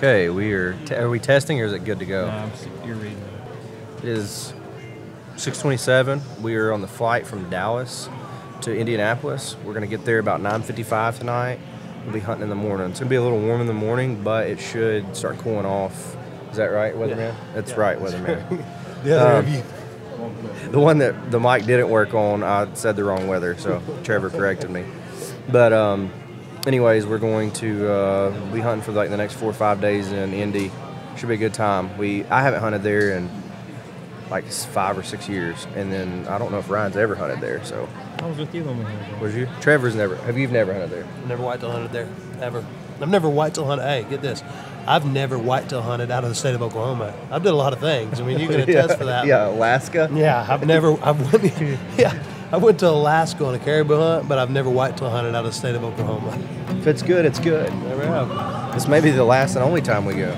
Okay, we are. T- are we testing or is it good to go? No, I'm, s- you're reading. It is 6:27. We are on the flight from Dallas to Indianapolis. We're gonna get there about 9:55 tonight. We'll be hunting in the morning. It's gonna be a little warm in the morning, but it should start cooling off. Is that right, weatherman? That's right, weatherman. The other Um, the one that the mic didn't work on, I said the wrong weather, so Trevor corrected me. But um, anyways, we're going to uh, be hunting for like the next four or five days in Indy. Should be a good time. We I haven't hunted there in like five or six years, and then I don't know if Ryan's ever hunted there. So I was with you when we had it. was you? Trevor's never. Have you never hunted there? Never whitetail hunted there, ever. I've never whitetail hunted. Hey, get this. I've never whitetail hunted out of the state of Oklahoma. I've done a lot of things. I mean, you can attest for that. Yeah, Alaska. Yeah, I've never. I've went, yeah, I went to Alaska on a caribou hunt, but I've never whitetail hunted out of the state of Oklahoma. If it's good, it's good. Never have. This may be the last and only time we go.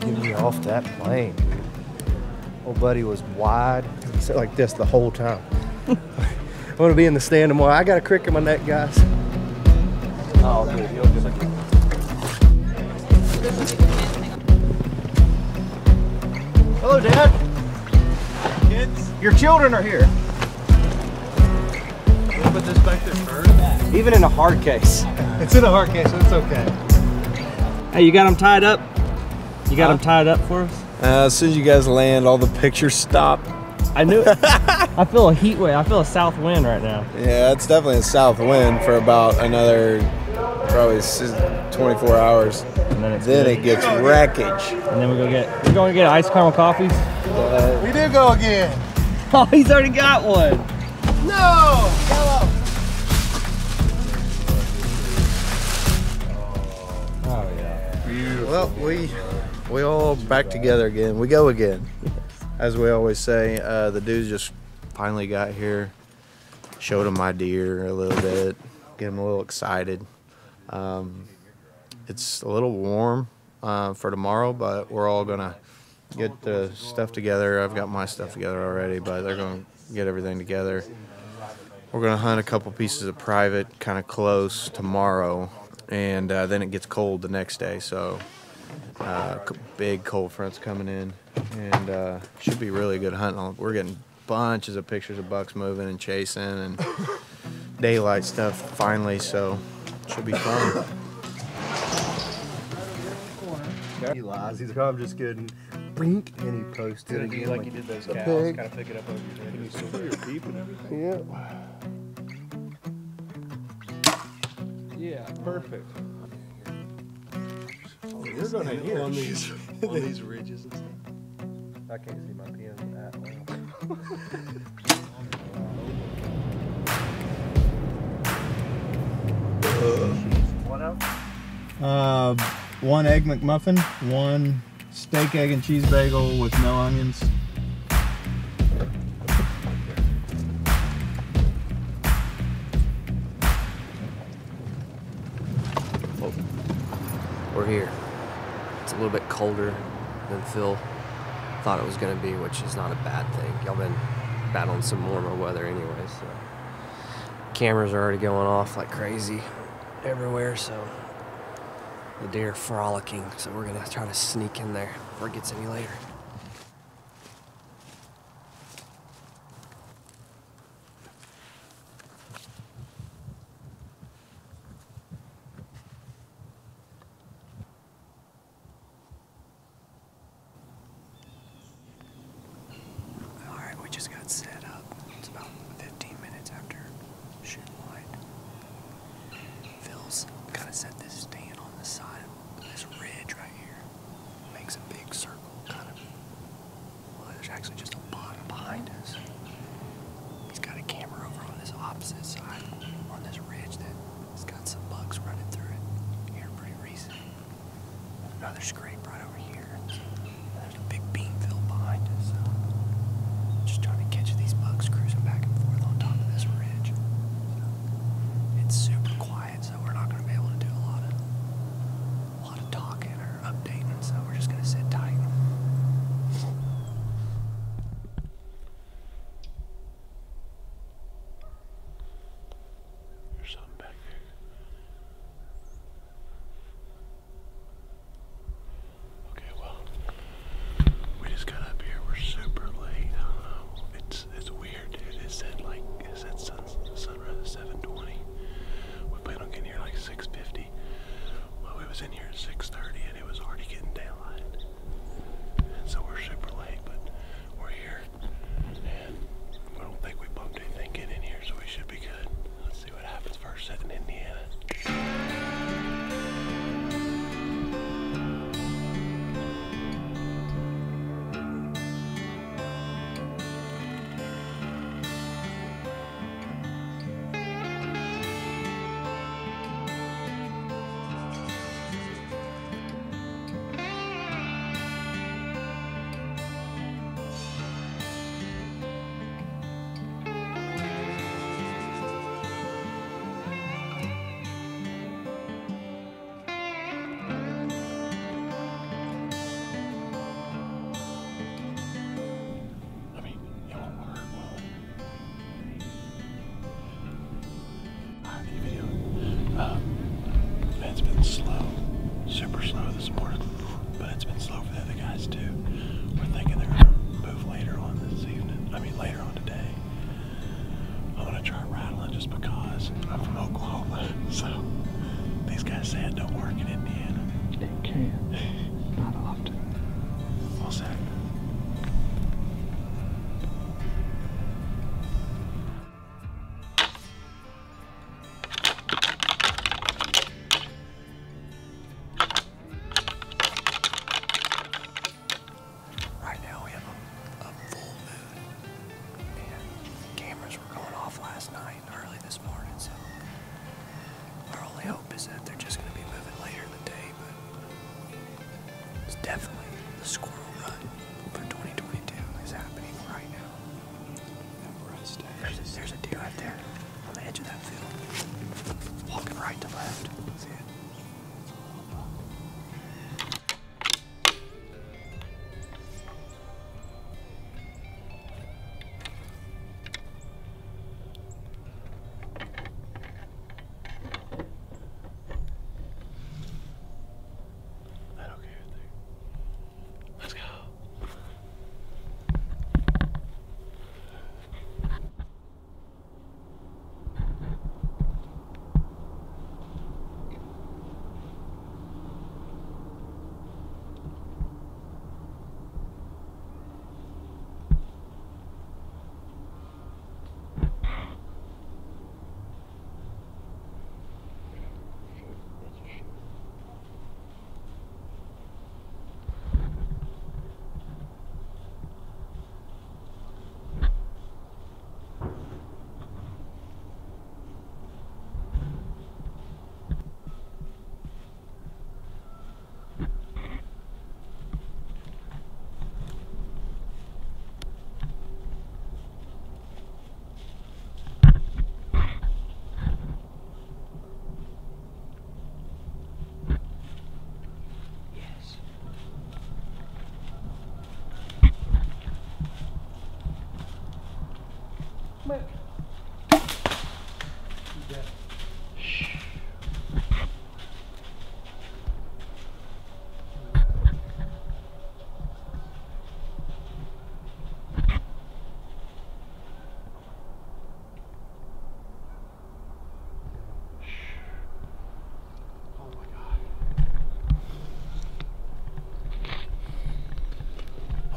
Get me off that plane. Old buddy was wide. He said like this the whole time. I want to be in the stand tomorrow. I got a crick in my neck, guys. Oh, good. You'll get Hello, Dad. Kids, Your children are here. we'll put this back there first. Even in a hard case. It's in a hard case, so it's okay. Hey, you got them tied up? You got them tied up for us? Uh, as soon as you guys land, all the pictures stop. I knew it. I feel a heat wave. I feel a south wind right now. Yeah, it's definitely a south wind for about another probably 24 hours. And then it's Then it gets wreckage. And then we go get we're going to get iced caramel coffees. We did go again. Oh, he's already got one. No! Yellow! Oh yeah. Well, we we all back together again. We go again, as we always say. Uh, the dudes just finally got here. Showed them my deer a little bit, get them a little excited. Um, it's a little warm uh, for tomorrow, but we're all gonna get the stuff together. I've got my stuff together already, but they're gonna get everything together. We're gonna hunt a couple pieces of private, kind of close tomorrow, and uh, then it gets cold the next day. So uh, big cold fronts coming in, and uh, should be really good hunting. We're getting bunches of pictures of bucks moving and chasing and daylight stuff finally. So should be fun. He lies. He's like, oh, I'm just kidding. Brink, and he posted again. Like, you did those cows, pig. Kind of pick it up over your head. you still hear beep and everything? yeah. Yeah, perfect. Oh, you're gonna hear on these on these ridges and stuff. I can't see my pen at all. Uh, one egg McMuffin, one steak, egg, and cheese bagel with no onions. we're here. It's a little bit colder than Phil thought it was going to be, which is not a bad thing. Y'all been battling some warmer weather anyway, so cameras are already going off like crazy everywhere, so the deer are frolicking. So we're gonna try to sneak in there before it gets any later. All right, we just got set up. It's about 15 minutes after shooting light. Phil's kind of set this stand on the side of this ridge right here. Makes a big circle, kind of. Well, there's actually just a pond behind us. He's got a camera over on this opposite side, on this ridge that has got some bugs running through it here pretty recent. Another scrape right over here. was in here six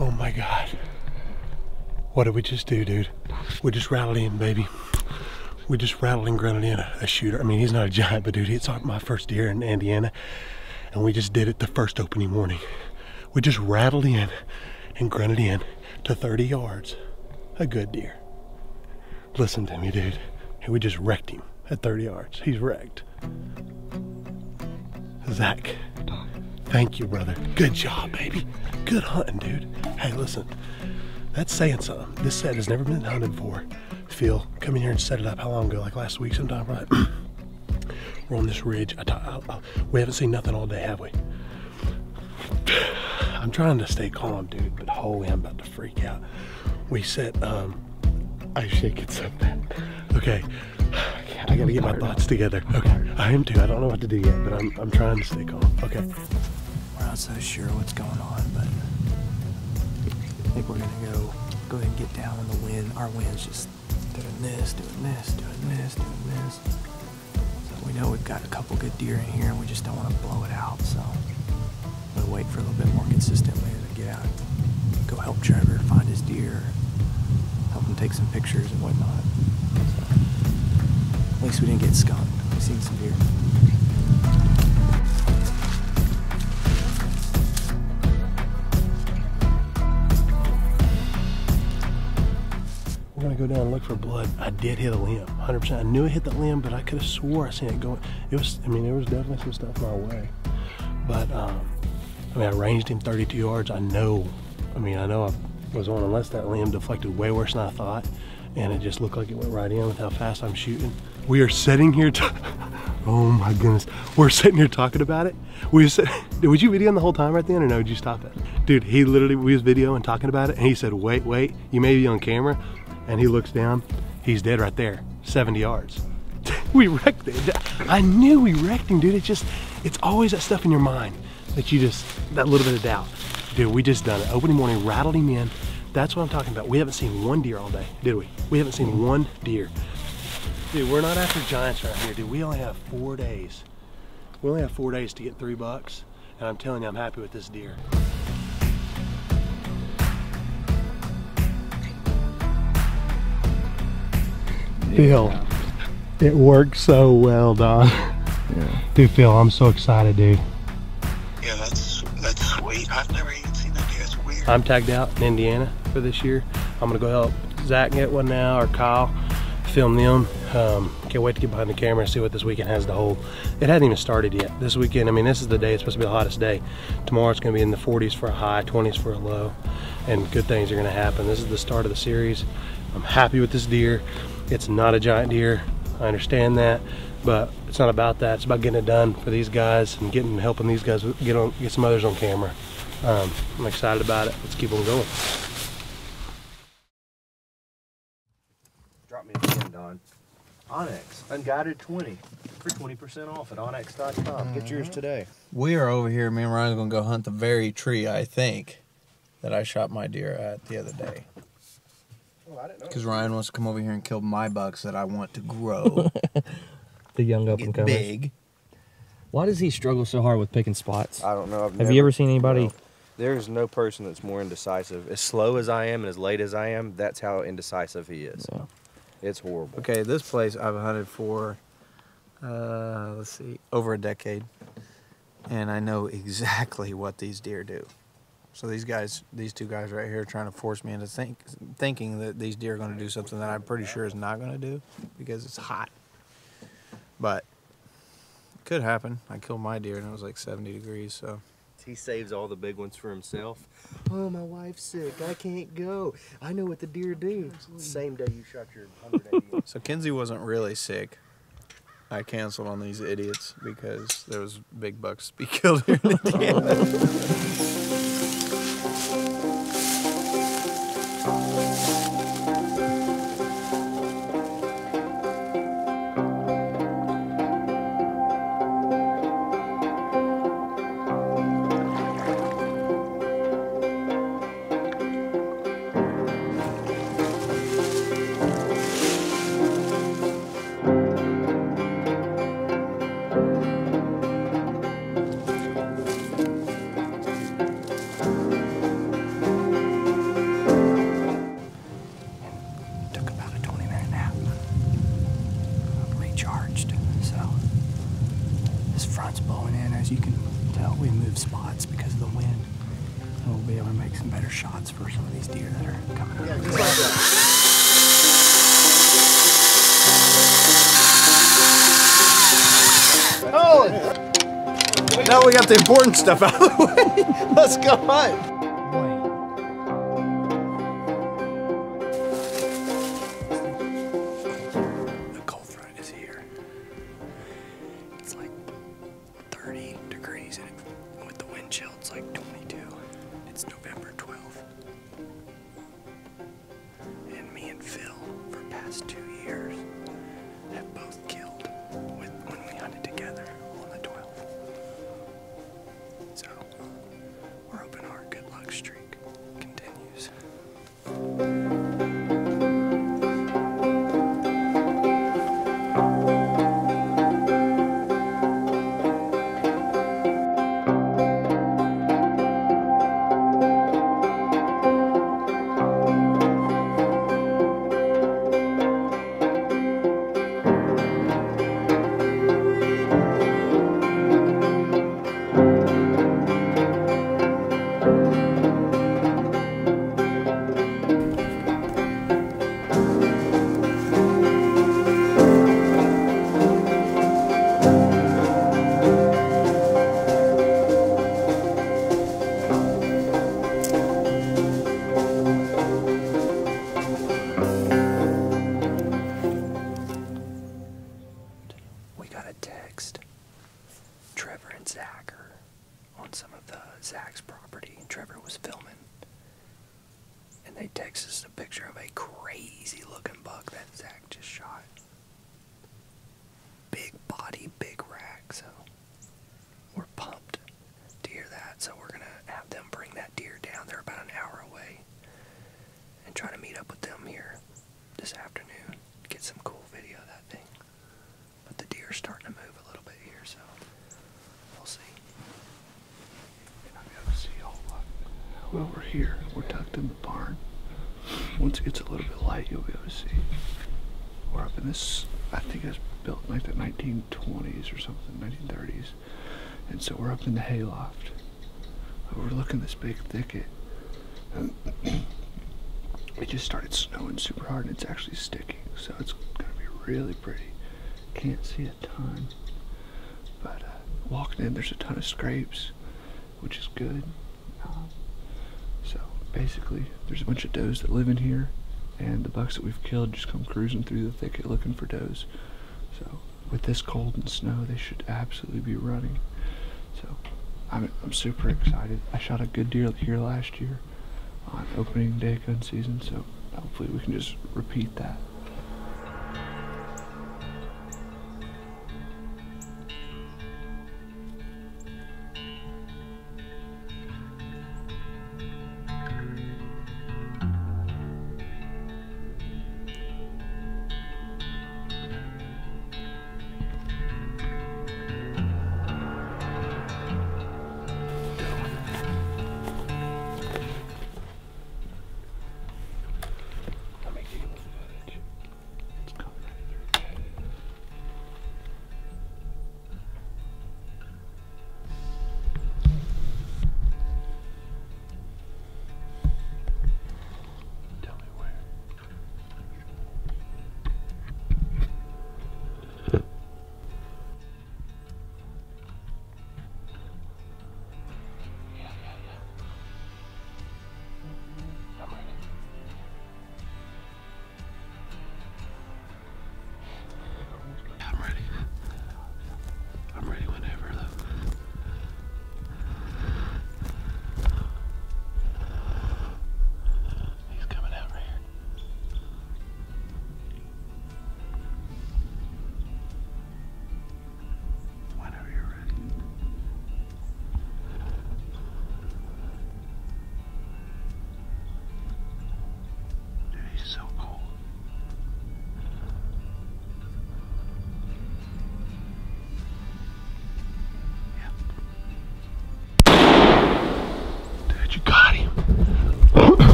Oh my god. What did we just do, dude? We just rattled in, baby. We just rattled and grunted in a, a shooter. I mean, he's not a giant, but dude, it's my first deer in Indiana. And we just did it the first opening morning. We just rattled in and grunted in to 30 yards. A good deer. Listen to me, dude. And we just wrecked him at 30 yards. He's wrecked. Zach, thank you, brother. Good job, baby. Good hunting, dude. Hey, listen, that's saying something. This set has never been hunted before. Phil, come in here and set it up. How long ago? Like last week sometime, right? We're on this ridge. I I- I- we haven't seen nothing all day, have we? I'm trying to stay calm, dude, but holy, I'm about to freak out. We set, um, I shake it so bad. Okay, I gotta get my thoughts together. Okay, I am too. I don't know what to do yet, but I'm, I'm trying to stay calm. Okay. Not so sure what's going on, but I think we're gonna go go ahead and get down when the wind our wind's just doing this, doing this, doing this, doing this. So we know we've got a couple good deer in here and we just don't want to blow it out, so we'll wait for a little bit more consistent wind to get out and go help Trevor find his deer, help him take some pictures and whatnot. So, at least we didn't get skunked. We've seen some deer. Go down and look for blood. I did hit a limb, 100%. I knew I hit the limb, but I could have swore I seen it going. It was, I mean, there was definitely some stuff my way. But, um, I mean, I ranged him 32 yards. I know, I mean, I know I was on, unless that limb deflected way worse than I thought. And it just looked like it went right in with how fast I'm shooting. We are sitting here, oh my goodness. We're sitting here talking about it. We was, was you videoing the whole time right then or no, did you stop it? Dude, he literally, we was videoing talking about it and he said, wait, wait, you may be on camera. And he looks down, he's dead right there, 70 yards. we wrecked it. I knew we wrecked him, dude. It just, It's always that stuff in your mind that you just, that little bit of doubt. Dude, we just done it. Opening morning, rattled him in. That's what I'm talking about. We haven't seen one deer all day, did we? We haven't seen one deer. Dude, we're not after giants right here, dude. We only have four days. We only have four days to get three bucks, and I'm telling you, I'm happy with this deer. Phil, it worked so well, Don. Dude, Phil, I'm so excited, dude. Yeah, that's that's sweet. I've never even seen that deer. It's weird. I'm tagged out in Indiana for this year. I'm gonna go help Zach get one now or Kyle film them. Um, can't wait to get behind the camera and see what this weekend has to hold. It hasn't even started yet. This weekend, I mean, this is the day it's supposed to be the hottest day. Tomorrow it's gonna be in the 40s for a high, 20s for a low, and good things are gonna happen. This is the start of the series. I'm happy with this deer. It's not a giant deer. I understand that, but it's not about that. It's about getting it done for these guys and getting helping these guys get on get some others on camera. Um, I'm excited about it. Let's keep on going. Drop me a pin, Don. Onyx, unguided 20 for 20% off at onyx.com. Get yours today. We are over here. Me and Ryan's gonna go hunt the very tree I think that I shot my deer at the other day. Because Ryan wants to come over here and kill my bucks that I want to grow, The young up and get big. Why does he struggle so hard with picking spots? I don't know. I've Have never- you ever seen anybody? no. There's no person that's more indecisive. As slow as I am and as late as I am, that's how indecisive he is. Yeah. It's horrible. Okay, this place I've hunted for, uh, let's see, over a decade, and I know exactly what these deer do. So these guys, these two guys right here, are trying to force me into think, thinking that these deer are going to do something that I'm pretty sure is not going to do because it's hot. But it could happen. I killed my deer and it was like 70 degrees, so. He saves all the big ones for himself. Oh, my wife's sick. I can't go. I know what the deer do. Same day you shot your 180. So Kinsey wasn't really sick. I canceled on these idiots because there was big bucks to be killed here in Indiana. Coming up. Oh! now we got the important stuff out of the way. Let's go hunt. We're here. We're tucked in the barn. Once it gets a little bit light, you'll be able to see. We're up in this. I think it's built in like the 1920s or something, 1930s, and so we're up in the hayloft. Overlooking this big thicket. And it just started snowing super hard and it's actually sticking so it's gonna be really pretty can't see a ton but uh, walking in there's a ton of scrapes which is good basically there's a bunch of does that live in here and the bucks that we've killed just come cruising through the thicket looking for does. So with this cold and snow they should absolutely be running. So I'm, I'm super excited. I shot a good deer here last year on opening day gun season, so hopefully we can just repeat that.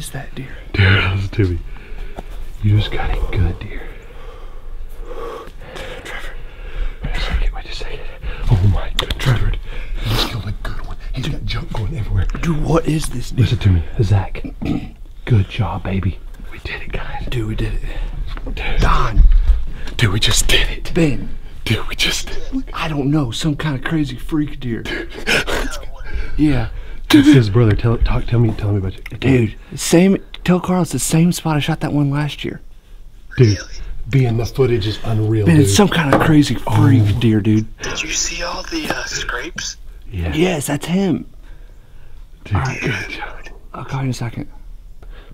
Is that deer? Dude, that was Timmy. You just got a good deer. Trevor. Wait a second, wait a second. Oh my god, Trevor. He just killed a good one. He's got junk going everywhere. Dude, what is this deer? Listen to me, Zach. good job, baby. We did it, guys. Dude, we did it. Dude, Don, dude, we just did it. Ben, Dude, we just did it. I don't know, some kind of crazy freak deer. Yeah. This is his brother. Tell, talk, tell me, tell me about you. Dude, same, tell Carl it's the same spot I shot that one last year. Dude, being the footage is unreal, Ben, dude. it's some kind of crazy freak deer, dude. Did you see all the uh, scrapes? yeah. Yes, that's him. Dude, good job. I'll call you in a second.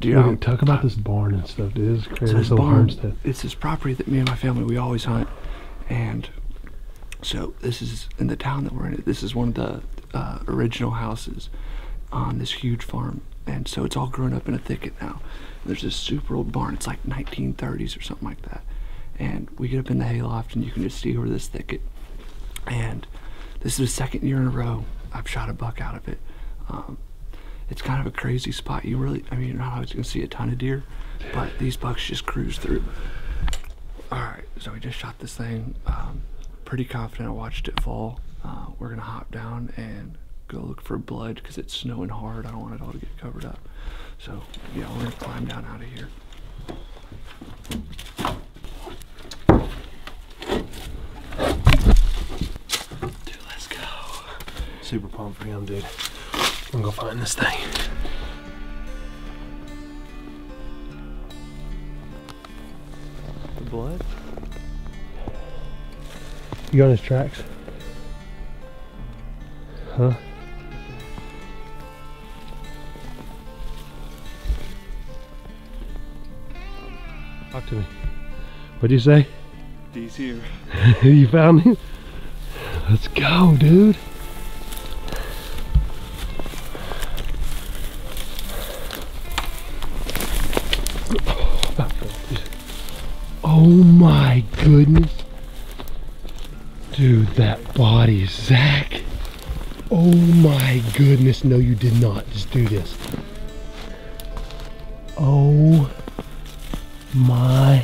Dude, Dude, um, talk about this barn and stuff, dude. This is crazy. So This this little barn, homestead. it's this property that me and my family we always hunt, and so this is in the town that we're in. This is one of the uh, original houses on this huge farm, and so it's all grown up in a thicket now. There's this super old barn. It's like 1930s or something like that, and we get up in the hayloft, and you can just see over this thicket. And this is the second year in a row I've shot a buck out of it. Um, it's kind of a crazy spot. You really, I mean, you're not always gonna see a ton of deer, but these bucks just cruise through. All right, so we just shot this thing. Um, pretty confident I watched it fall. Uh, we're gonna hop down and go look for blood because it's snowing hard. I don't want it all to get covered up. So yeah, we're gonna climb down out of here. Dude, let's go. Super pumped for him, dude. I'm gonna go find this thing. The blood? You on his tracks? huh? Talk to me. What'd you say? D's here. you found him? Let's go, dude. Oh my goodness. Goodness. No, you did not. Just do this. Oh my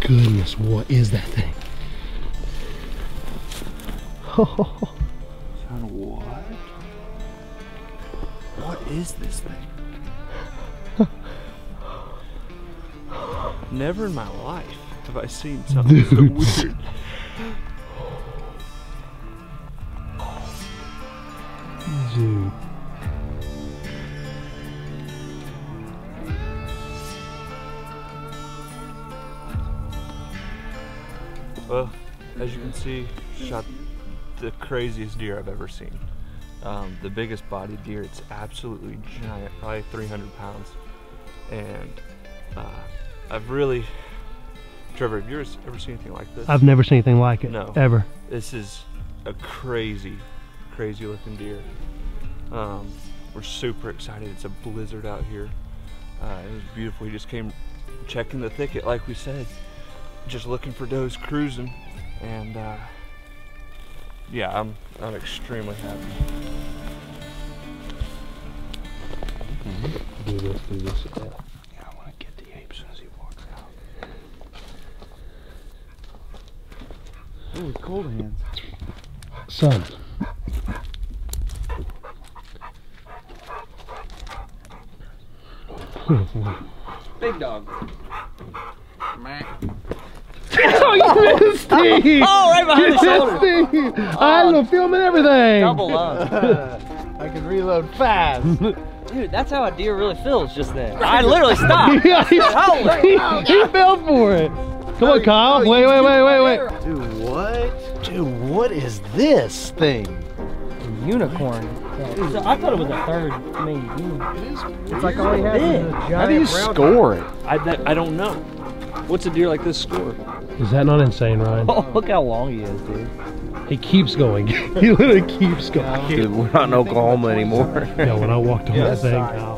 goodness. What is that thing? Son, what? What is this thing? Never in my life have I seen something so Dude. weird. as you can see, shot the craziest deer I've ever seen. Um, the biggest bodied deer, it's absolutely giant, probably 300 pounds. And uh, I've really, Trevor, have you ever, ever seen anything like this? I've never seen anything like it. No. Ever. This is a crazy, crazy looking deer. Um, we're super excited. It's a blizzard out here. Uh, it was beautiful. We just came checking the thicket, like we said, just looking for does, cruising, and uh, yeah, I'm I'm extremely happy. Do this, do this. Yeah. Yeah, I want to get the ape as soon as he walks out. Ooh, cold hands. Son. Big dog. Steve! Oh, right behind the shoulder. Steve! I had him filming everything! Double up. I can reload fast. Dude, that's how a deer really feels just then. I literally stopped. yeah, he, he, he fell for it. Come on, Kyle. Wait, wait, wait, wait, wait. Dude, what? Dude, what is this thing? unicorn. So I thought it was a third maybe. It's like all he has is a giant How do you score it? I I don't know. What's a deer like this score? Is that not insane, Ryan? Oh, look how long he is, dude. He keeps going. he literally keeps going. Dude, we're not in Oklahoma anymore. Yeah, when I walked on Yeah, that this thing. Kyle.